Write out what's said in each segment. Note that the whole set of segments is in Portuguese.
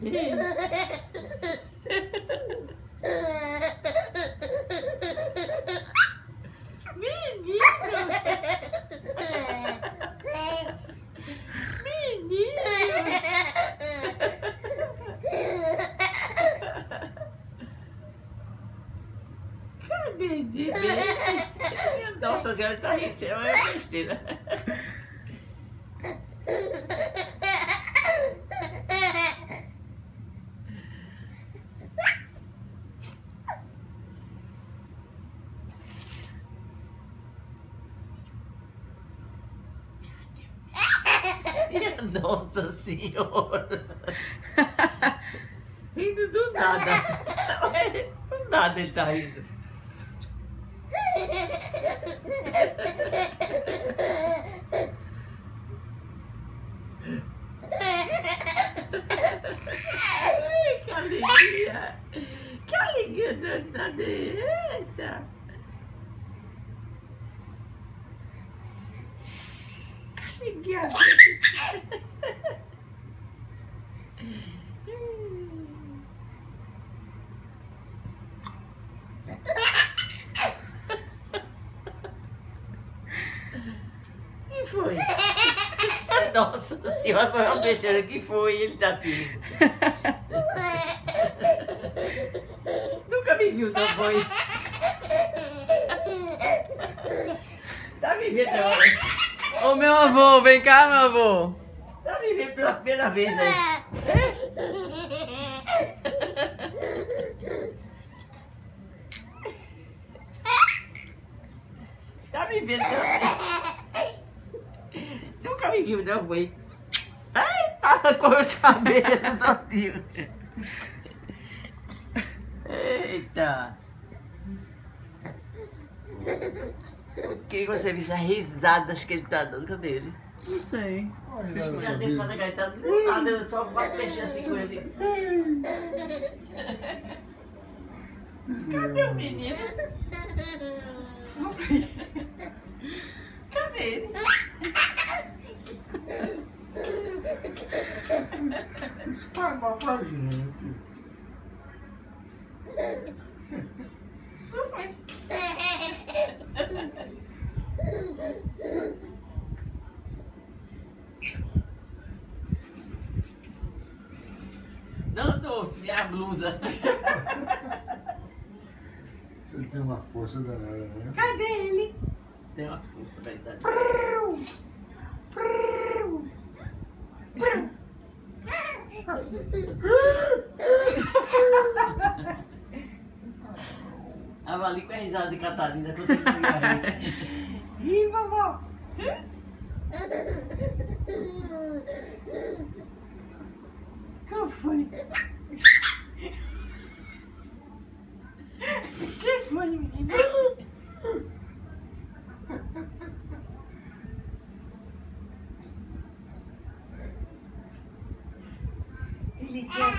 Cadê? Nossa senhora, tá rindo, é besteira. Minha Nossa Senhora! Rindo do nada. Do nada ele tá rindo. Ai, que alegria! Que alegria danada é essa? Que foi? Nossa senhora, foi uma besteira que foi, ele tá assim. Nunca me viu, não foi? Tá me vendo agora? Ô meu avô, vem cá, meu avô. Tá me vendo pela primeira vez aí. Tá me vendo. Nunca me viu, não foi? Ai, tá com os cabelos todinho. Eita. Queria que você visse as risadas que ele tá dando. Cadê ele? Não sei. Negar, ele tá do nada, eu só faço mexer assim com ele. Cadê o menino? Cadê ele? Isso faz mal pra gente. Não foi. Não, minha blusa. Ele tem uma força danada, né? Cadê ele? Tem uma força, verdade. Tava ali com a risada de Catarina quando ele rir. Ih, vovó! Qual foi? Quem foi, menino? Ele quer.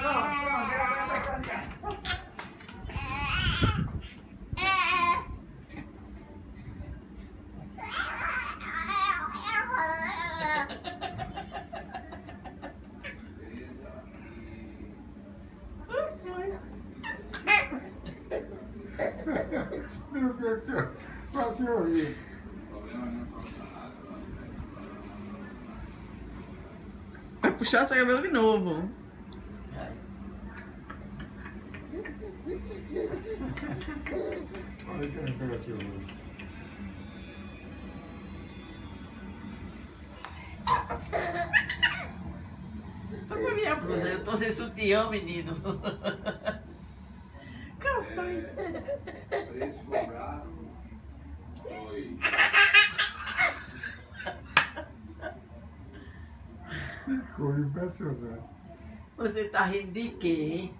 Pronto, pronto, ela vai cantar. Meu Deus do céu, quase horrível. Vai puxar seu cabelo de novo. Olha que olho. Olha a minha blusa, eu tô sem sutiã, menino. É, três cobraram. Oi. Que coisa impressionante. Você tá rindo de quê, hein?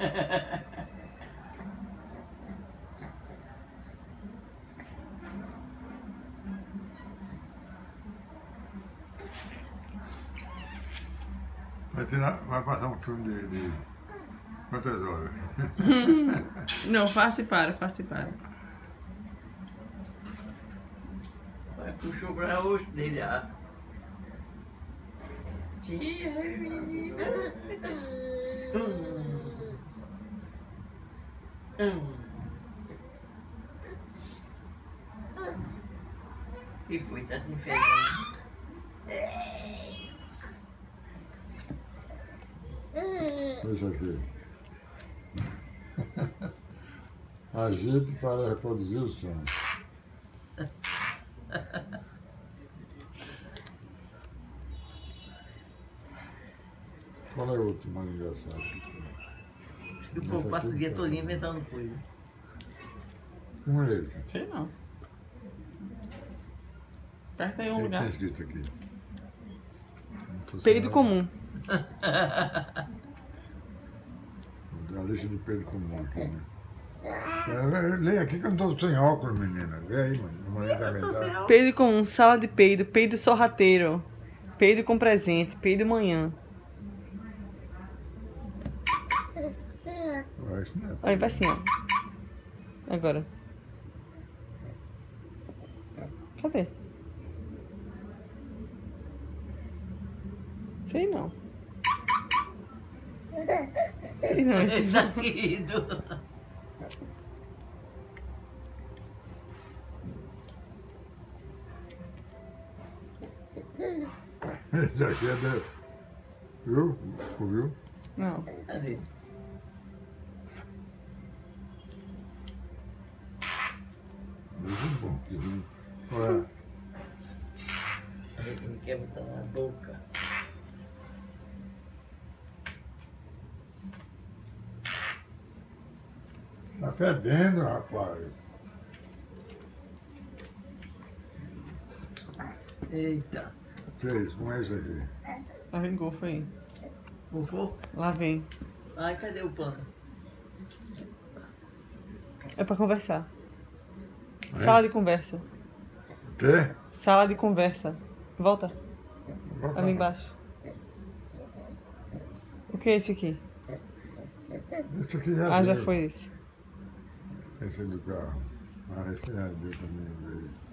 Ha ha ha. Vai passar um filme de, de quantas horas? Não, faça e para, faça e para. Vai puxou pra rosto dele, ah. Tia, menina. Hum. Hum. E foi, tá se enfesando. Deixa aqui. Agite para reproduzir o som. Qual é o outro mais engraçado? E o povo passa o dia todo inventando coisa. Um é esse. Sei não. Aperta aí um O que lugar. tem escrito aqui? Peido sabendo. comum. A lista de peido comum aqui, né? É, Leia aqui que eu não estou sem óculos, menina. Vê aí, mano. Tô álcool. Peido comum, sala de peido, peido sorrateiro. Peido com presente, peido manhã. É Aí vai assim, ó. Agora. Cadê? Sei não. Sei não. Ele tá seguido. Esse aqui é de... Viu? Ouviu? Não. Cadê? Muito bom. Ué, Ele não quer botar na boca. Tá fedendo, rapaz. Eita. Que é isso? Como é isso aqui? Lá vem golfo aí. Bufou? Lá vem. Ai, cadê o pano? É pra conversar. É? Sala de conversa. O quê? Sala de conversa. Volta. Volta Ali embaixo. O que é esse aqui? Esse aqui já Ah, já foi esse. Esse é do carro. Ah, esse já deu também. veio.